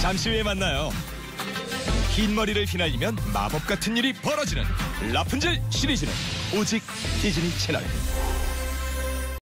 잠시 후에 만나요. 긴 머리를 휘날리면 마법 같은 일이 벌어지는 라푼젤 시리즈는 오직 디즈니 채널